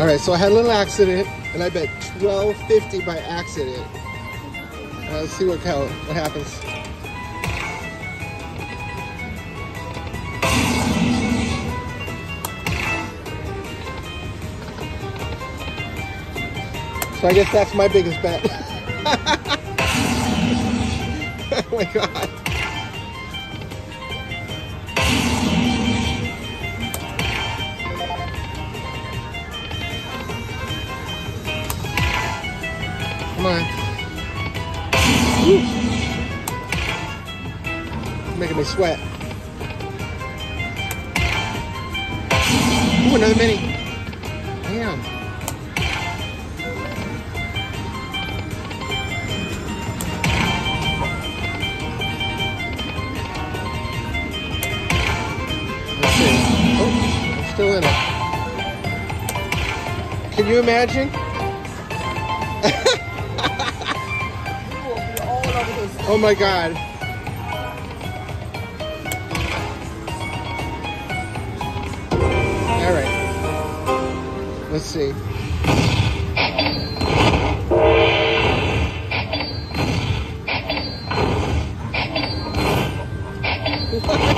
All right, so I had a little accident, and I bet 1250 by accident. Uh, let's see what what happens. So I guess that's my biggest bet. oh my god. Come on. Making me sweat. Ooh, another mini. Damn. Oh, still in it. Can you imagine? Oh my God. All right. Let's see.